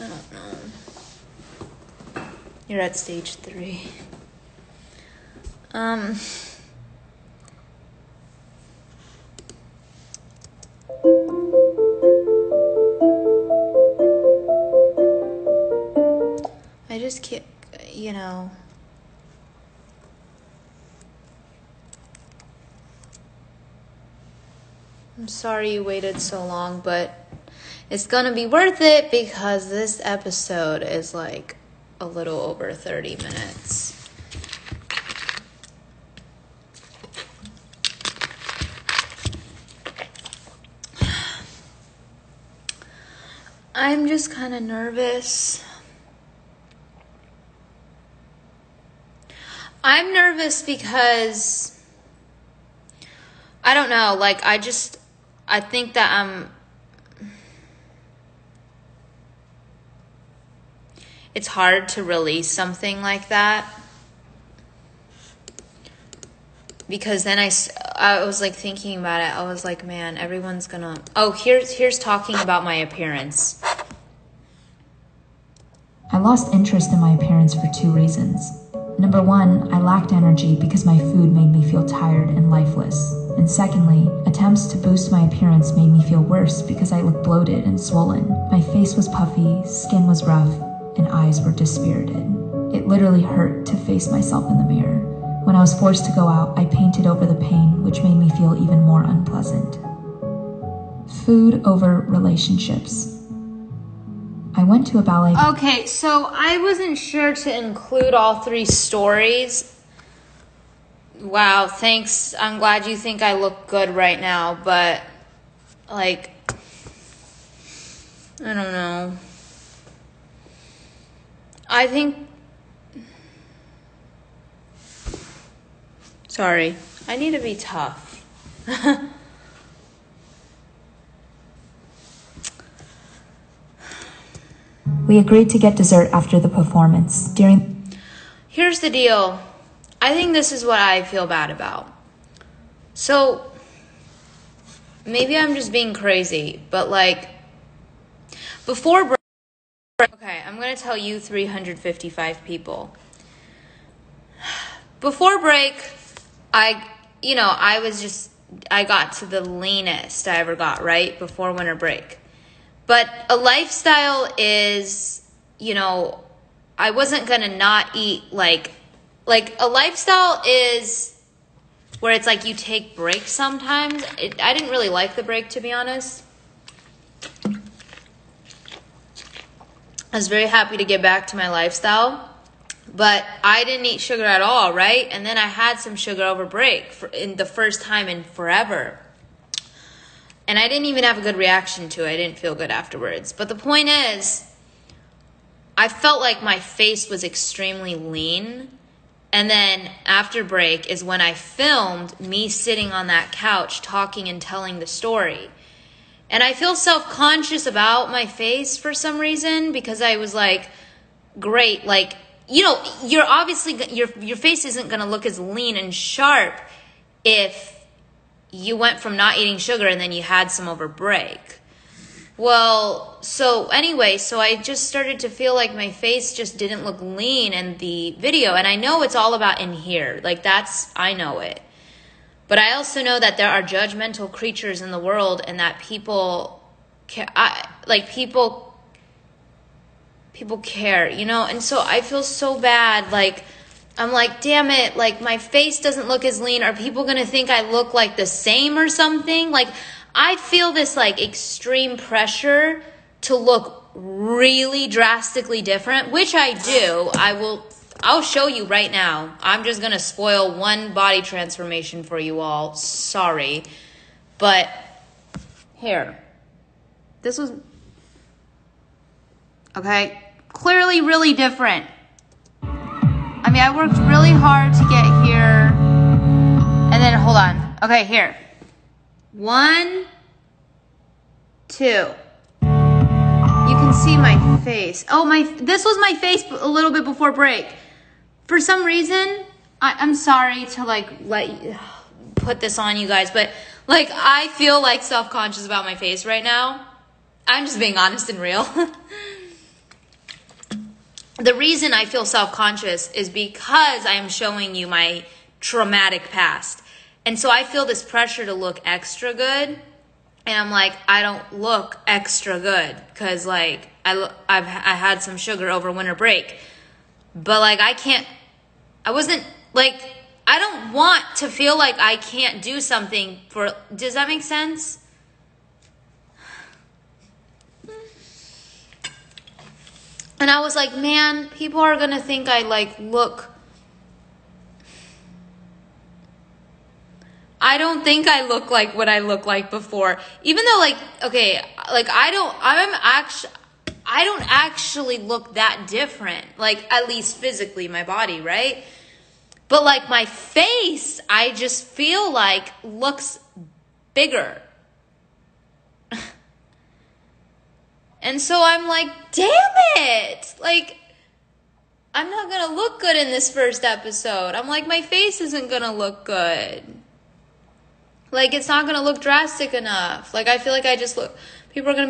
I don't know. You're at stage three. Um. I just can't, you know. I'm sorry you waited so long, but it's gonna be worth it because this episode is like a little over 30 minutes. I'm just kind of nervous. I'm nervous because I don't know, like I just I think that I'm it's hard to release something like that because then I, I was like thinking about it i was like man everyone's gonna oh here's here's talking about my appearance I lost interest in my appearance for two reasons. Number one, I lacked energy because my food made me feel tired and lifeless. And secondly, attempts to boost my appearance made me feel worse because I looked bloated and swollen. My face was puffy, skin was rough, and eyes were dispirited. It literally hurt to face myself in the mirror. When I was forced to go out, I painted over the pain, which made me feel even more unpleasant. Food over relationships. I went to a ballet. okay so i wasn't sure to include all three stories wow thanks i'm glad you think i look good right now but like i don't know I think. Sorry. I need to be tough. We agreed to get dessert after the performance. During Here's the deal. I think this is what I feel bad about. So, maybe I'm just being crazy, but like, before okay, I'm gonna tell you 355 people. Before break, I, you know, I was just, I got to the leanest I ever got, right? Before winter break. But a lifestyle is, you know, I wasn't gonna not eat like, like a lifestyle is where it's like you take breaks sometimes. It, I didn't really like the break to be honest. I was very happy to get back to my lifestyle, but I didn't eat sugar at all, right? And then I had some sugar over break for, in the first time in forever. And I didn't even have a good reaction to it. I didn't feel good afterwards. But the point is, I felt like my face was extremely lean. And then after break is when I filmed me sitting on that couch talking and telling the story. And I feel self conscious about my face for some reason because I was like, great, like, you know, you're obviously, your, your face isn't going to look as lean and sharp if you went from not eating sugar and then you had some over break. Well, so anyway, so I just started to feel like my face just didn't look lean in the video. And I know it's all about in here. Like, that's, I know it. But I also know that there are judgmental creatures in the world and that people, care, I, like, people, people care, you know? And so I feel so bad. Like, I'm like, damn it, like, my face doesn't look as lean. Are people gonna think I look like the same or something? Like, I feel this, like, extreme pressure to look really drastically different, which I do. I will I'll show you right now. I'm just going to spoil one body transformation for you all. Sorry. But here. This was Okay, clearly really different. I mean, I worked really hard to get here. And then hold on. Okay, here. One, two you can see my face. Oh, my, this was my face a little bit before break. For some reason, I, I'm sorry to like let you, put this on you guys, but like I feel like self conscious about my face right now. I'm just being honest and real. the reason I feel self conscious is because I am showing you my traumatic past. And so I feel this pressure to look extra good. And I'm like, I don't look extra good because, like, I, I've I had some sugar over winter break. But, like, I can't, I wasn't, like, I don't want to feel like I can't do something for, does that make sense? And I was like, man, people are gonna think I like look. I don't think I look like what I look like before. Even though, like, okay, like I don't, I'm actually, I don't actually look that different. Like, at least physically, my body, right? But like my face, I just feel like looks bigger. And so I'm like, damn it! Like, I'm not gonna look good in this first episode. I'm like, my face isn't gonna look good. Like, it's not gonna look drastic enough. Like, I feel like I just look, people are gonna be